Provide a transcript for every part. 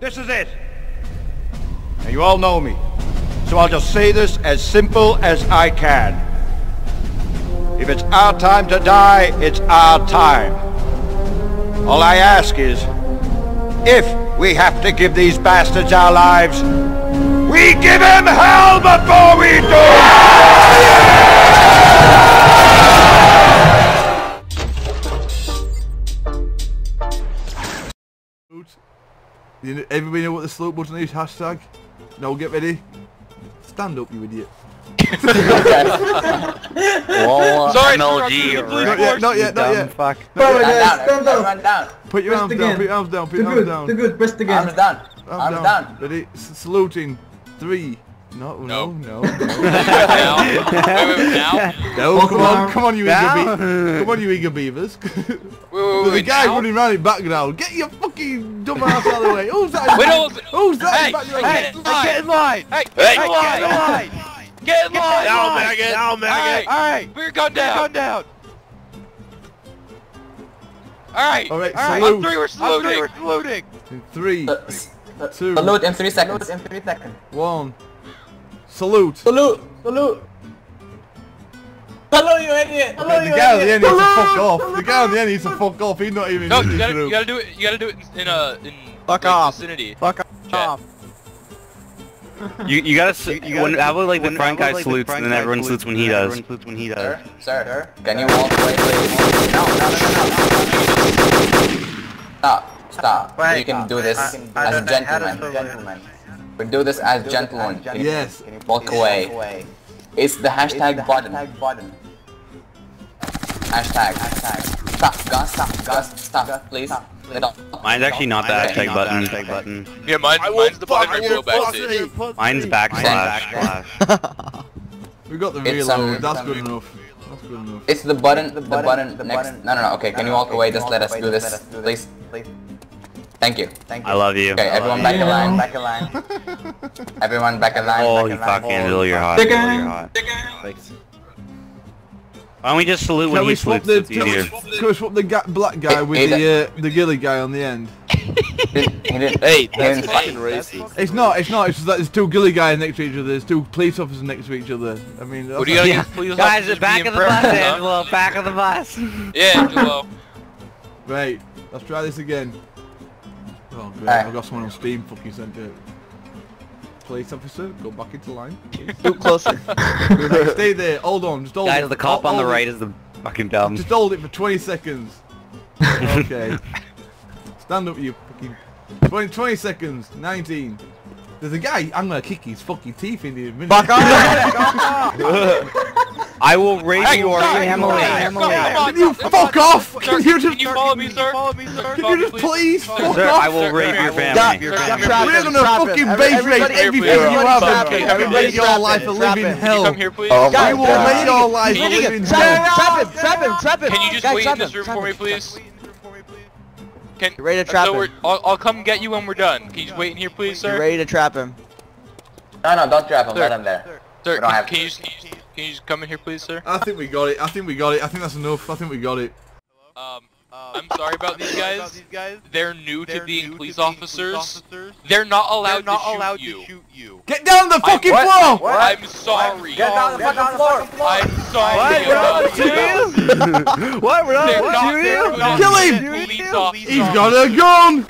This is it. And you all know me. So I'll just say this as simple as I can. If it's our time to die, it's our time. All I ask is, if we have to give these bastards our lives, we give them hell before we do! You know, everybody know what the salute button is? Hashtag. No, get ready. Stand up, you idiot. Well, Sorry, MLG sir, or Not yet, not yet, not yet. fuck. Not Run yet. down, stand everybody up. run down. Put your Rest arms down, again. put your arms down, put Too your arms good, down. too good, press again. Arms down. Arms Arms down. down. Ready? S saluting. Three. No, no, no, no. now. Wait, wait, now. No, Welcome come on, come on, you eager beavers. Come on, you eager beavers. Wait, wait, wait, There's a guy now? running around in background. Get your fucking dumb ass out of the way. Who's that? in Wait, back- Who's that hey, in background? hey, Get in line! Hey, Hey, get in get in line! line! Get in line! Down, maggot! Down, maggot! Alright, put your gun down! Gun down! Alright, All right, alright, salute. on three we're I'm saluting! we're saluting! In Three, Uh, uh, Two. Salute in three seconds. in three seconds. one. Salute. Salute. Salute. Hello, you idiot. Hello, the you guy at the end needs to fuck off. The guy at the end needs to fuck off. He's not even No, in you gotta, you gotta do it, you gotta do it in, in a, in, Fuck like, off. vicinity. Fuck off. You you gotta s You gotta when s- have like the when- front guy like, salutes front and then everyone salutes when he does. Salutes when he does. Sir, sir, can you walk away, please? No, no, no, no, no. Stop, stop. Wait, you can do this I- I as a don't know how to gentleman. salute. Gentleman. We do this as gentlemen. Can you Yes. Walk away. It's the hashtag button. Hashtag. Hashtag. Stop, Gus, stop, Gus, stop, please. Get off. Mine's actually not the Okay. hashtag Not button. the hashtag button. Yeah, mine's, mine's the button I go back to. Mine's backslash. We got the It's, reload. um, That's good enough. That's good enough. It's the button, the button next. No, no, no. Okay, can you walk away? Just let us do this, please. Thank you. Thank you. I love you. Okay, everyone back in line. Back in line. Everyone back in line. Oh, back you fucking Angelo, you're hot. Chicken. You're hot. Thanks. Why don't we just salute Can when we he swap salutes? the can we easier. swap, can we swap the ga black guy with Hey, the uh, the ghillie guy on the end? He didn't. He didn't. Hey, that's fucking racist. It's not. It's not. It's just that there's two ghillie guys next to each other. There's two police officers next to each other. I mean, What do you gotta Yeah. get police Guys, officers back of the bus, impressed, huh? Angelo. Back of the bus. Yeah, Angelo. right. Let's try this again. Oh great! Alright. I've got someone on Steam. Fucking sent it. Police officer, go back into line. Move closer. Hey, stay there. Hold on. Just hold Guys, it. the cop Hold- on the right is the fucking dumb. Just hold it for 20 seconds. Okay. Stand up, you fucking. 20, 20 seconds. 19. There's a guy. I'm gonna kick his fucking teeth in here in a minute. Fuck off! I will rape Hey, your stop, family. stop, Family. stop, come on, Can you fuck off? Sir, Can you just- Can you follow me, sir? Follow me, sir. Can you just please Sir, fuck Sir, off? I will rape your Stop, family. Your family. trapping, We're gonna fucking Every- base rape everybody- everything you have. everybody- Okay, everybody everybody your life a living hell. Come here, please. Oh We will God. make your life a Can you just- living hell. trap him, trap him, trap him! Can you just wait in this room for me, please? Can, You ready to uh, trap so him? I'll, I'll come get you when we're done. Can you just wait in here, please, sir? You sir? ready to trap him? No, no, don't trap him. Sir. Let him there. Sir, We don't can, have- can you can you can you just come in here, please, sir? I think we got it. I think we got it. I think that's enough. I think we got it. Um, I'm sorry about these guys. They're new to being police officers. They're not allowed to shoot you. Get down the fucking what? floor! I'm sorry. Get down the fucking floor. I'm sorry about you. What? We're They're not not, shooting you? not Kill him! He's got a gun!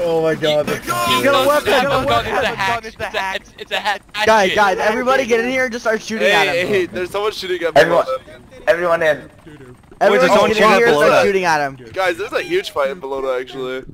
Oh my god. He Get a doesn't weapon, have get a a gun, It's a weapon. hatch. It's a, it's, it's a hat. Guys, guys, everybody get in here and just start shooting at him. Hey, there's someone shooting at me. Everyone, everyone in. Everyone Wait, there's someone in here and start shooting at him. Guys, there's a huge fight in Bologna actually.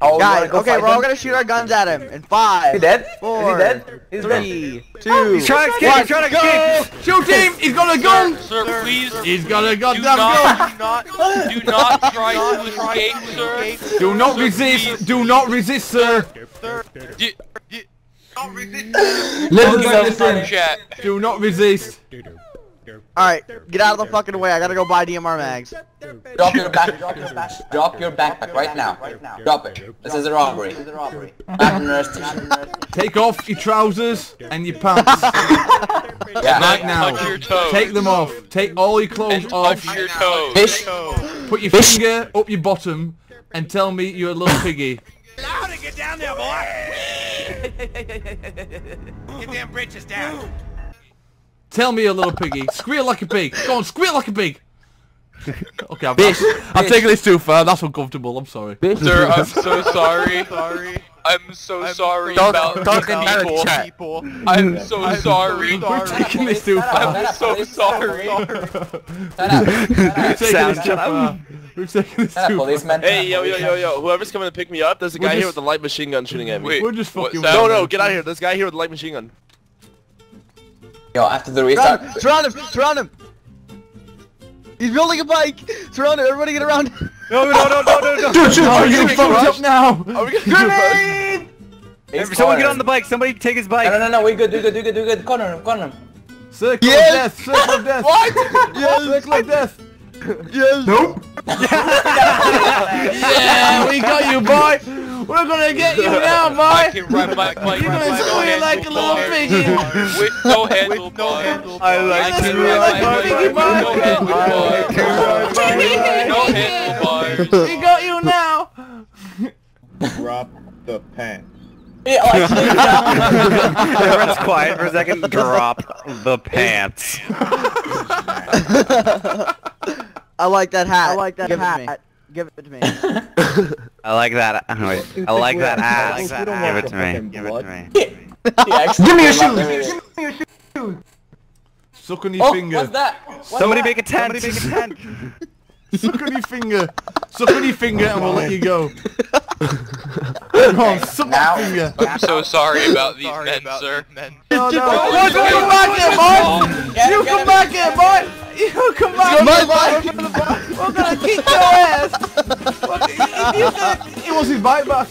Oh, Guys, okay, fight we're all gonna shoot our guns at him. In five, Is he dead? four, Is he dead? He's dead. three, two, oh, He's trying to escape! one, He's trying to go! escape! Shoot him! He's got a gun! Sir, please. He's got a Do goddamn gun! not, do not, do not try to escape, sir. Do not Sir, resist! please. Do not resist, sir! Do, Listen to this chat. Do not resist! Alright, get out of the fucking way. I gotta go buy DMR mags. Drop your back. Drop your back. Drop your backpack right now. Drop it. This is a robbery. This is a robbery. Not an arrestation. Take off your trousers and your pants Yeah. right now. Touch your toes. Take them off. Take all your clothes And off. touch your toes. Fish. Put your finger up your bottom and tell me you're a little piggy. Get down there, boy! Get them britches down. Tell me a little piggy. Squeal like a pig. Go on, squeal like a pig. Okay, I'm, I'm, I'm taking this too far. That's uncomfortable. I'm sorry. Sir, I'm so sorry. sorry. I'm so sorry Don't- about don't the embarrass people. chat. people. I'm so sorry. We're taking this too far. I'm so sorry. We're taking Sound, this too far. We're taking this too far. Hey, yo, yo, yo, yo. Whoever's coming to pick me up, there's a We're guy here with a light machine gun shooting at me. Wait, We're just fucking- sound? No, no, get out of here. There's a guy here with a light machine gun. Yo, after the restart. Surround, surround him! Surround him! He's building a bike! Surround him! Everybody get around! No, no, no, no, no, no. Dude, shoot, are you fucked up now? Are we gonna get He's Someone get on the bike. Somebody take his bike. No, no, no, no, we good, we good, we good, we good. Corner him, corner him. Circle Yes! of death, circle of death. What? Yes! Circle of death. Yes! Nope! Yeah, we got you, boy. We're gonna get you now, I boy. can ride my bike. You're gonna with no squeal like a little handlebars. piggy. With no handlebars. I like I can ride like my a bike piggy, with no boy. handlebars. No handlebars. We got you now. Drop the pen. Yeah, oh, like, Everyone's quiet for a second. Drop the pants. I like that hat. I like that Give hat. It to me. Give it to me. I like that. oh, wait. I like that ass. We don't Give it to me. Give it to me. Give me your shoes! Suck on your Oh, finger. what's that? What's Somebody that? make a tent. Somebody make a tent. Suck on your finger. Suck on your finger and we'll let you go. Come on, suck Now- my finger. I'm so sorry about these men, sir. No, no. You come back here, boy. Get You come back here, boy. You come back here. boy. We're gonna kick your ass. It was his bite back.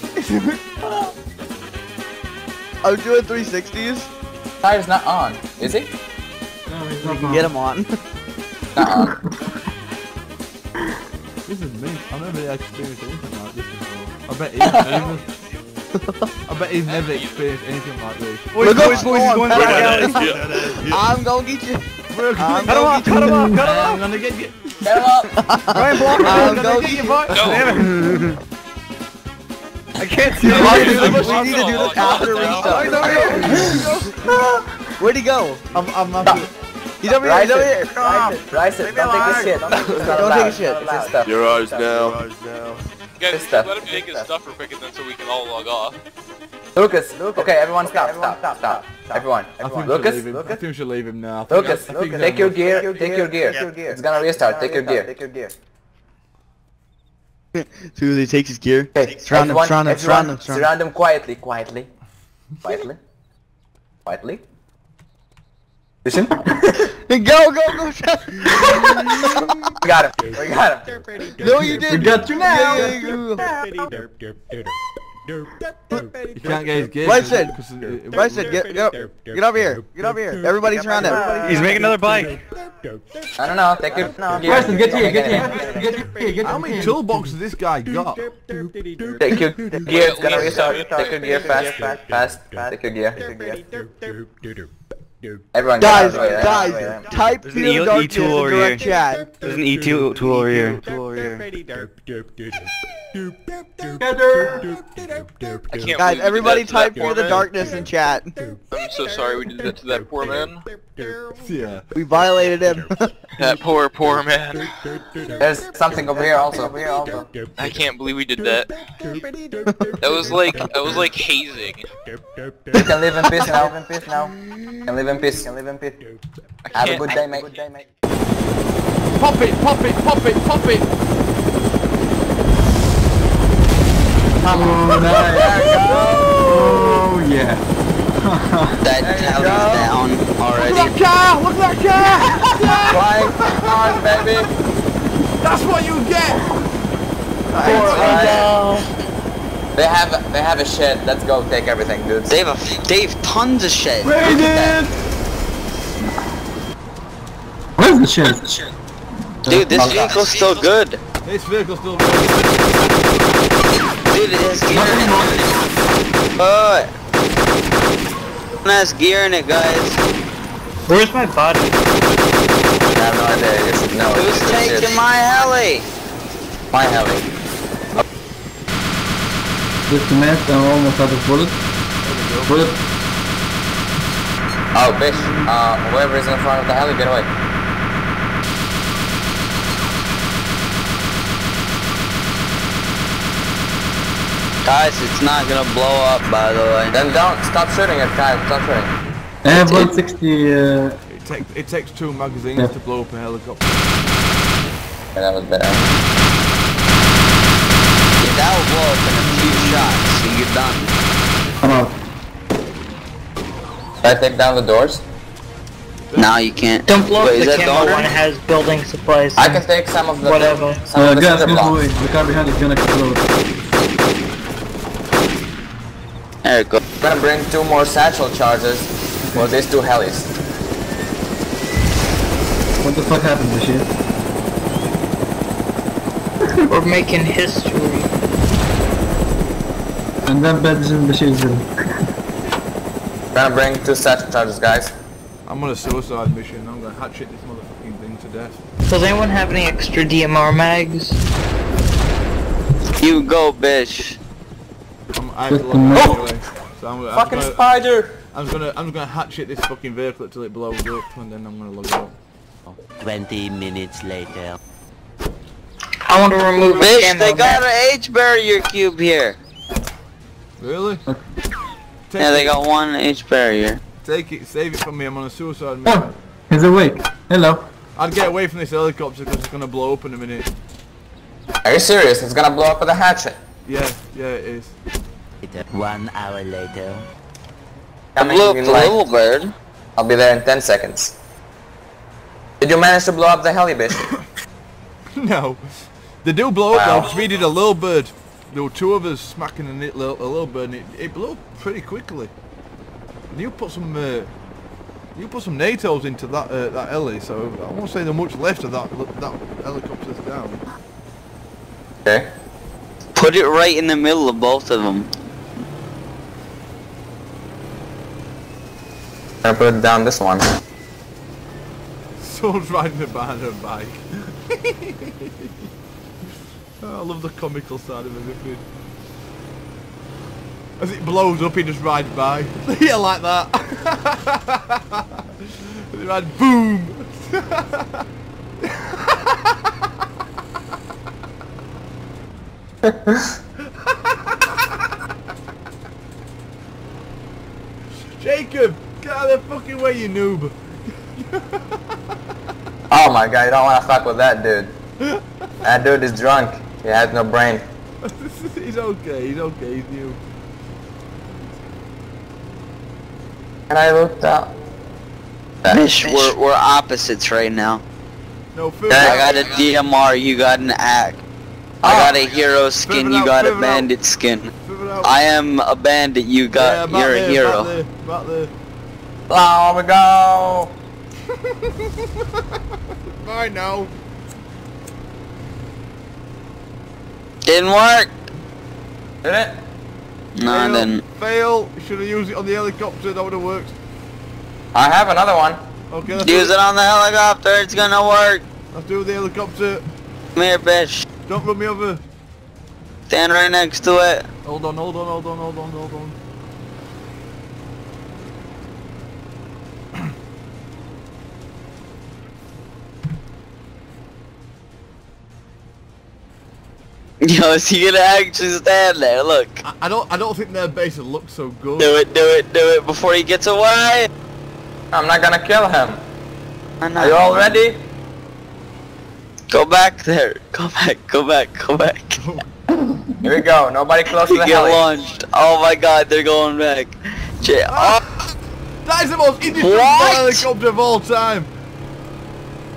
I'm doing 360s. Tire's not on, is he? We can get him on. Not on. This is me. I've never experienced anything like this before. I bet he's never. I bet he's never experienced anything like this. Boys, Look boys, up, boys, he's going We're back gonna- out. I'm gonna get you. We're gonna Cut him off, cut him off, cut him I'm off. gonna get you. Get him up! Ryan, block him. Um, I'm I'm gonna gonna get get you, you. boy. No. I can't see We him. need to do this oh, after Oh, restart. Where'd he go? I'm, I'm not. He's over here. He's over here. rise it. Don't take his shit. Don't take his Don't take his shit. It's his stuff. You're ours now. Guys, This stuff. let him take his stuff real quick and then so we can all log off. Lucas, okay, everyone stop, stop, stop, stop. Everyone, I think we should Lucas. I think we should leave him now. I think- Lucas, I think he's take your gear, take your gear. It's gonna restart, take your gear. Susie takes his gear. Okay, Surround him, everyone- surround him, everyone, surround him, surround him. surround him quietly, quietly. Quietly. Quietly. Listen. we Go, go, go. got him, we got him. no, you didn't. We got you now. You can't get his gear. Right 'cause- side. 'cause uh, it- it- Right side, get, get up. Get over here. Get over here. Everybody surround him. He's making another bike. I don't know, take your gear. get here, get here. How many toolboxes this guy got? Take your gear, it's gonna restart. Take your gear fast, fast, take your gear. Everyone Guys, get out of the way, guys, out of the way. type There's an E- of E-tool in over here. chat. There's an E tool tool over here. I can't Guys, believe we did everybody that to that type poor Fear the. Darkness in chat. I'm so sorry we did that to that poor man. Yeah. We violated him. That poor, poor man. There's something over here also. Over here also. I can't believe we did that. That was like, that was like hazing. You can live in peace now. Live in peace now. Can live in peace. Can live in peace. Have a good day, mate. Pop it, pop it, pop it, pop it. That tally's down already. Look at that car! Look at that car! Flying on, baby. That's what you get! They have they have a shed. Let's go take everything, dude. They have, a, they have tons of shit. Where's the shed? Dude, this vehicle's still good. This vehicle's still Dude, it has gear in it. But it has gear in it, guys. Where's my body? I have no idea. It's, no, Who's it's, it's, taking my heli? my heli? Just a minute, I'm almost out of bullets. Bullet. Oh, bitch. Uh, whoever is in front of the heli, get away. Guys, it's not gonna blow up, by the way. Then don't stop shooting it, guys. Stop shooting. I have 160, uh, It takes it takes two magazines Yeah. to blow up a helicopter. Okay, that was better. Yeah, that will blow up in a few shots, so you're done. I'm out. Should I take down the doors? Now you can't. Don't blow Wait, up is the that camo daughter? when it has building supplies. I can take some of the Whatever. Some Uh, of the guys, move away. The car behind is gonna explode. There it goes. I'm gonna bring two more satchel charges for these two helis. What the fuck happened, Bashir? We're making history. And then beds in Bashir's room. Gonna bring two satchel charges, guys. I'm on a suicide mission. I'm gonna hatchet this motherfucking thing to death. Does anyone have any extra DMR mags? You go, bitch. I'm, I have to Just log a out minute. anyway. So I'm, I'm Fucking gonna, spider! I'm gonna, I'm gonna hatchet this fucking vehicle till it blows up, and then I'm gonna log out. 20 minutes later. I want to remove a Bitch, camo they got an H barrier cube here. Really? Take Yeah, they got one H barrier. Take it, save it from me. I'm on a suicide oh, mission. Oh, he's awake. Hello. I'd get away from this helicopter because it's gonna blow up in a minute. Are you serious? It's gonna blow up with a hatchet. Yeah, yeah, it is. One hour later. I Coming blew up in the like- little bird. I'll be there in 10 seconds. Did you manage to blow up the heli, bitch? no, they do blow up Wow. though. 'cause we did a little bird. There were two of us smacking a, little, a little bird, and it, it blew up pretty quickly. And you put some, uh, you put some NATO's into that uh, that heli, so I won't say there's much left of that that helicopter's down. Okay. Put it right in the middle of both of them. Gonna put down this one. Someone's riding a behind a bike. Oh, I love the comical side of everything. As it blows up, he just rides by. yeah, like that. As it rides, boom. Jacob, out of the fucking way, you noob. Oh my god, you don't wanna fuck with that dude. That dude is drunk. He has no brain. he's okay, he's okay, he's new. And I looked out. Bitch, we're, we're opposites right now. No, I got a DMR, you got an ACK. I oh. got a hero skin, you got a bandit skin. I am a bandit, you got, Yeah, you're a about hero. there, about there, Long ago. Bye now. Didn't work. Did it? No, it Fail, didn't. Fail. Should have used it on the helicopter. That would have worked. I have another one. Okay, Use do it on the helicopter, it's gonna work. Let's do the helicopter. Come here, bitch. Don't run me over. Stand right next to it. Hold on, hold on, hold on, hold on, hold on. Yo, is he gonna actually stand there? Look. I, I don't, I don't think their base would look so good. Do it, do it, do it before he gets away. I'm not gonna kill him. I know. Are you all ready? Go back there. Go back, go back, go back. Here we go. Nobody close to You the get heli. launched. Oh my god, they're going back. J ah, oh, That is the most indestructible What? helicopter of all time.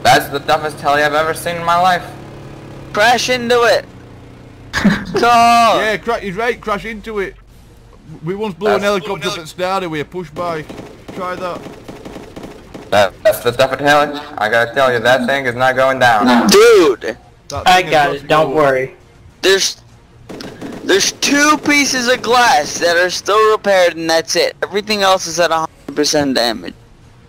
That's the toughest heli I've ever seen in my life. crash into it. Go. Yeah, cra- he's right. Crash into it. We once blew an That's- helicopter up at Stardy with a push bike. Try that. That, that's the toughest heli. I gotta tell you, that thing is not going down. Dude, that I got it, don't go. worry. there's there's two pieces of glass that are still repaired and that's it. Everything else is at 100% damage.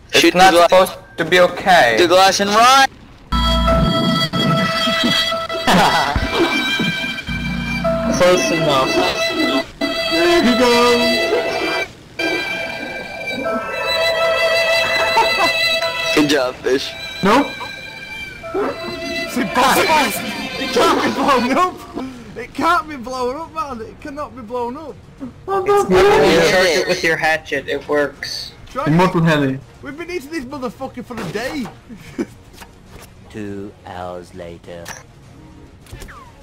It's Shoot the, not supposed to be okay. the glass and run. Close enough. There you go. Good job, fish. Nope. It's impossible! it can't be blown up! It can't be blown up, man! It cannot be blown up! What the You fuck? charge it with your hatchet, it works. Try Immortal heli. We've been eating this motherfucker for a day! Two hours later.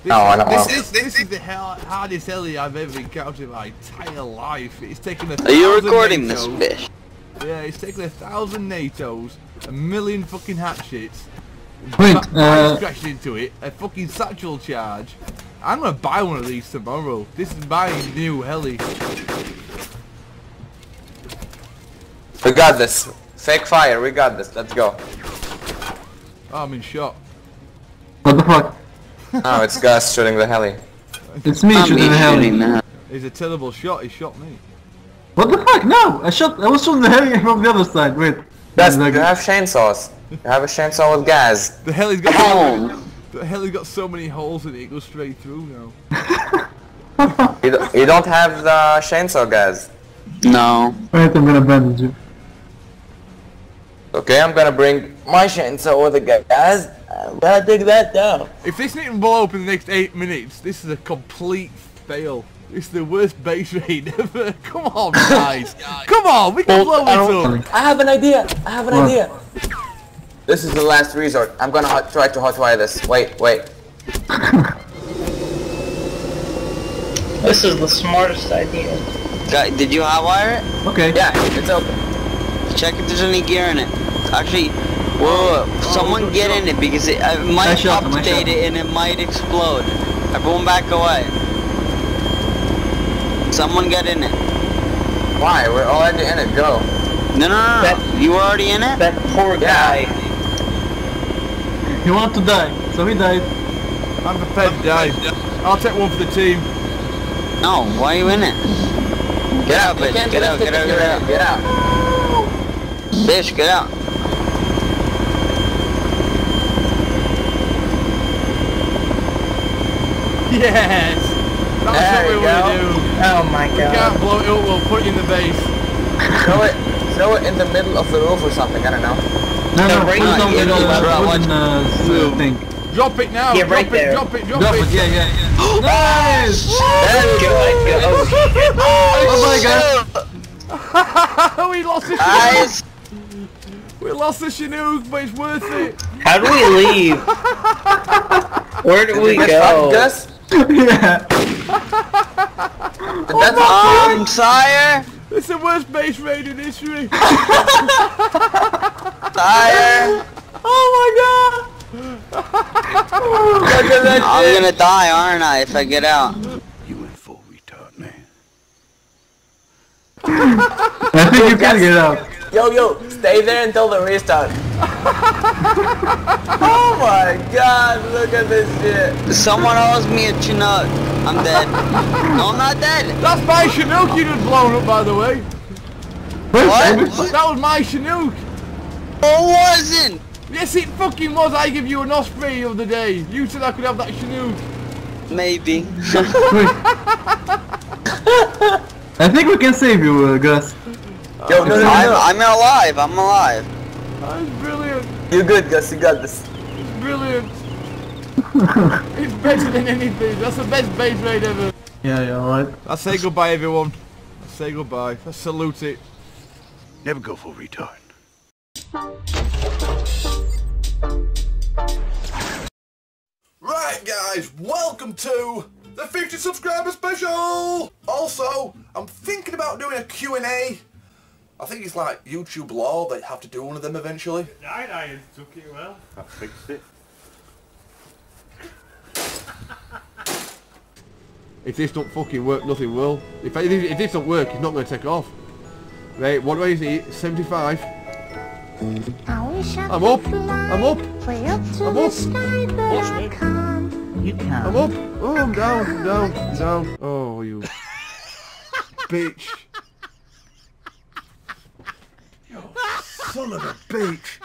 This, No, I don't this, know. this, this is the hell, hardest heli I've ever encountered in my entire life. It's taken a Are you thousand recording this NATOs. fish? Yeah, it's taken a thousand NATOs, a million fucking hatchets, Wait, ba- uh, ice crashed into it, a fucking satchel charge. I'm gonna buy one of these tomorrow. This is my new heli. We got this. Fake fire, we got this. Let's go. Oh, I'm in shock. what the fuck? Oh, it's Gus shooting the heli. It's me I'm shooting the heli. now. It's a terrible shot. He shot me. What the fuck? No! I shot. I was shooting the heli from the other side. Wait. Gus, Like- you have chainsaws. You have a chainsaw with gas. The heli's got Oh. the heli's got so many holes in it. It goes straight through now. You, don't- you don't have the chainsaw gas. No. Wait, I'm gonna bandage you. Okay, I'm gonna bring my chainsaw with the gas. I'm gonna take that down. If this didn't blow up in the next eight minutes, this is a complete fail. It's the worst base raid ever. Come on, guys. Come on, we can blow this up. I have an idea. I have an What? idea. This is the last resort. I'm gonna hot, try to hotwire this. Wait, wait. This is the smartest idea. Guy, did you hotwire it? Okay. Yeah, it's open. Check if there's any gear in it. Actually, whoa, whoa, someone get in it because it, I might shot him, I shot update it and it might explode. Everyone back away. Someone get in it. Why? We're already in it. Go. No, no, no, no. That- You were already in it? That poor Yeah. guy. He wanted to die, so he died. I'm prepared to die. I'll take one for the team. No, why are you in it? Get out, bitch. Get out, get out, get out. Get out. Bitch, get out. Yes. That's There what we want go. to do. Oh my god. We can't blow it up. We'll put it in the base. Throw it. Throw it in the middle of the roof or something. I don't know. No, No, no, right put it now, on you the know, uh, bro, wooden uh, s- thing. Drop it now. Yeah, drop right it. there. Drop it. Drop, Drop it. it, yeah, yeah, yeah. nice! Let's go, let's go. Oh my god! we lost the Guys, We lost the Chinook, but it's worth it. How do we leave? Where do we That's go? Gus. Yeah. That's um, sire, It's the worst base raid in history. sire. Oh Look at that I'm gonna die, aren't I, if I get out? You in full retard, man. my god! I think you can get out. Yo, yo, stay there until the restart. Oh my god, look at this shit. Someone owes me a Chinook. I'm dead. No, I'm not dead. That's my Chinook you just blown up, by the way. What? That was my Chinook. It wasn't. Yes, it fucking was. I give you an Osprey of the day. You said I could have that Chinook. Maybe. I think we can save you, uh, Gus. Yo, no, no, no, I'm, no. I'm alive. I'm alive. That's brilliant. You're good, Gus, you got this. It's brilliant. it's better than anything. That's the best base raid ever. Yeah, yeah, alright. Let's say goodbye, everyone. Let's say goodbye. Let's salute it. Never go full retard. Right guys, welcome to the 50 subscriber special! Also, I'm thinking about doing a Q&A. I think it's like YouTube law, they have to do one of them eventually. I, I took it well. I fixed it. If this don't fucking work, nothing will. If, if, if this don't work, it's not going to take off. Right, what do I eat? 75. I'm up. I'm up. I'm up. You can't. I'm up. Oh, I'm down. I'm down. I'm down. Oh, you bitch. Son of a bitch.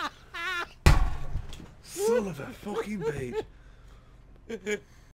Son of a fucking bitch.